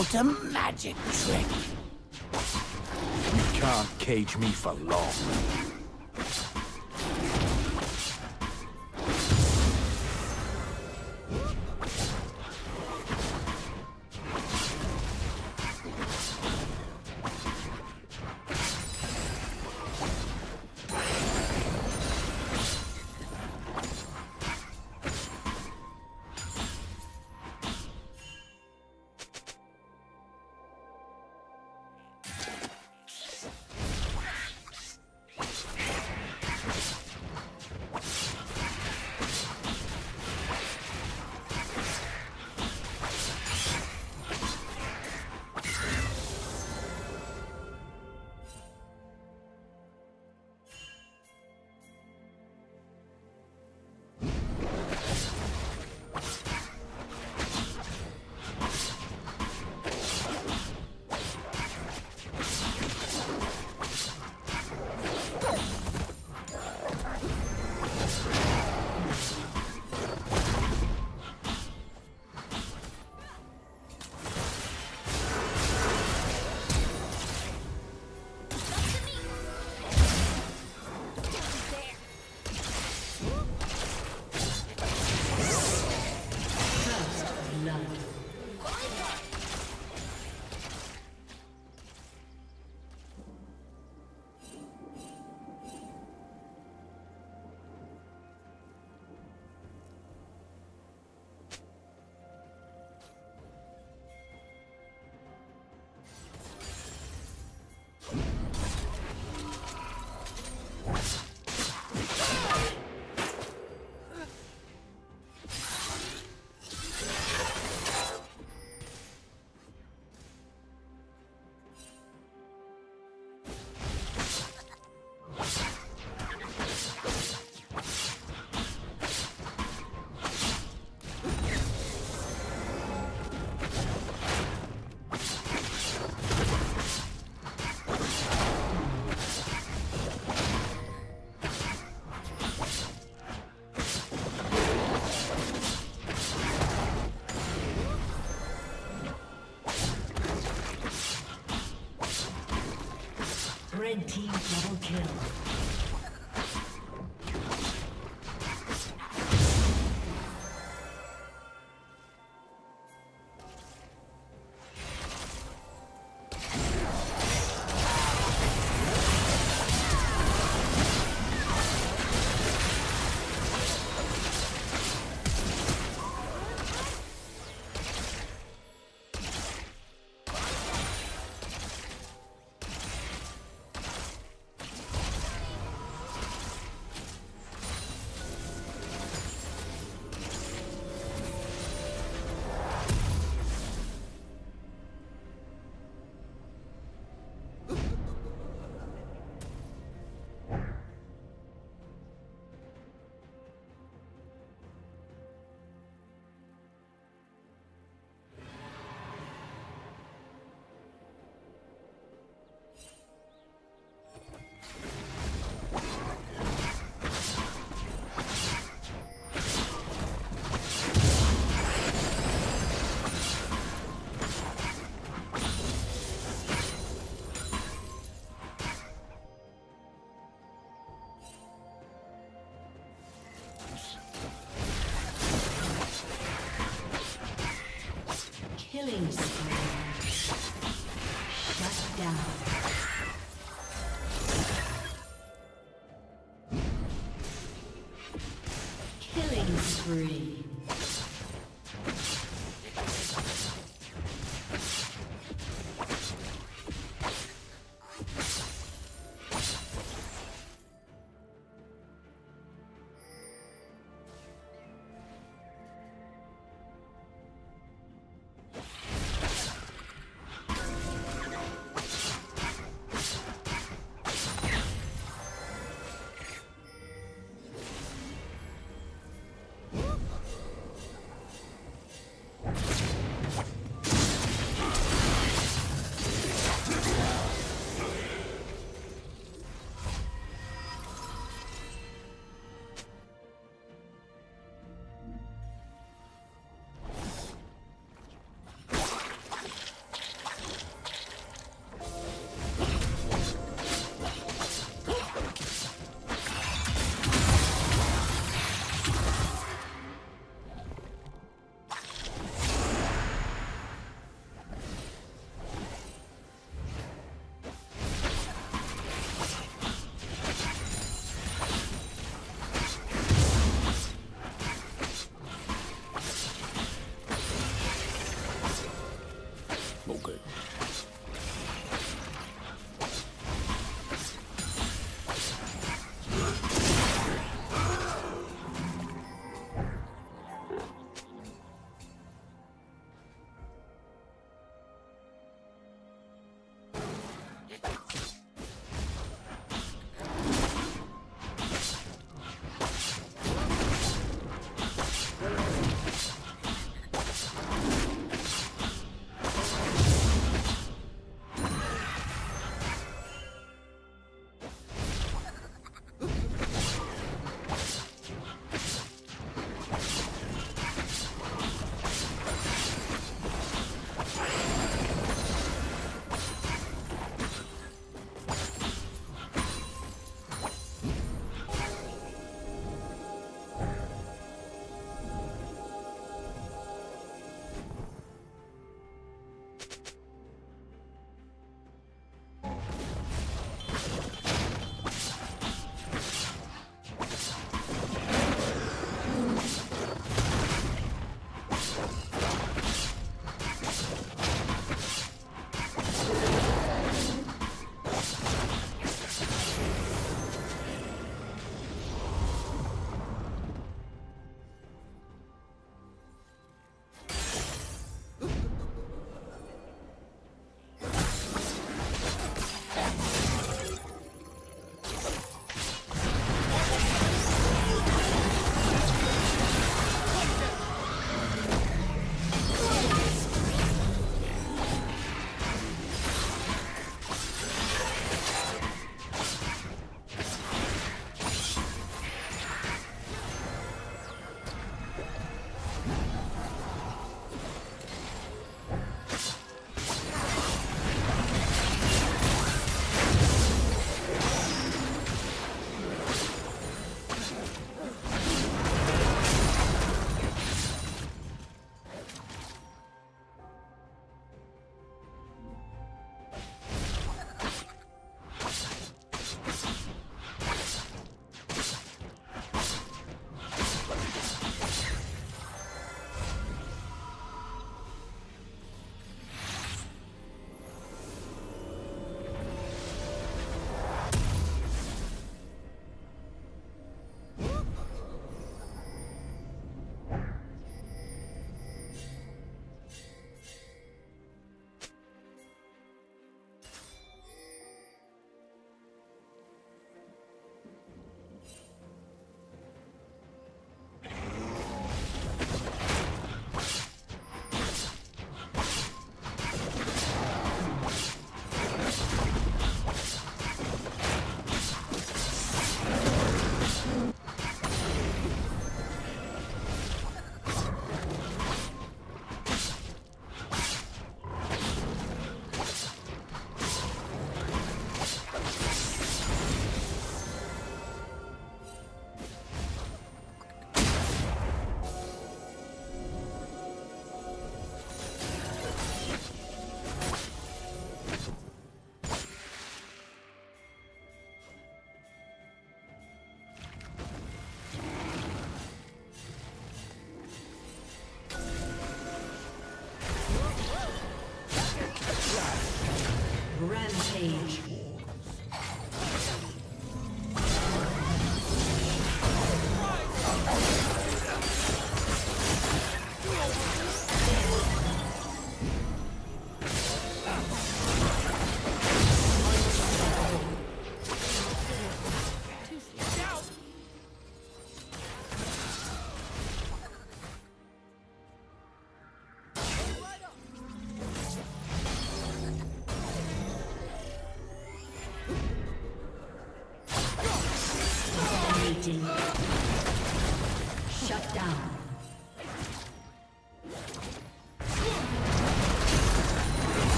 out a magic trick. You can't cage me for long.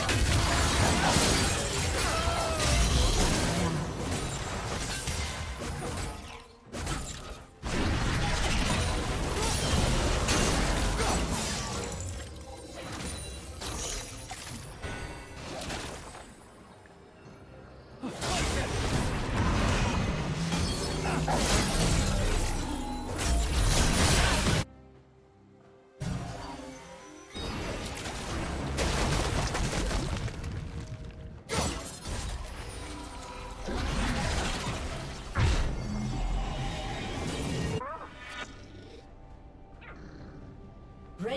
Ugh.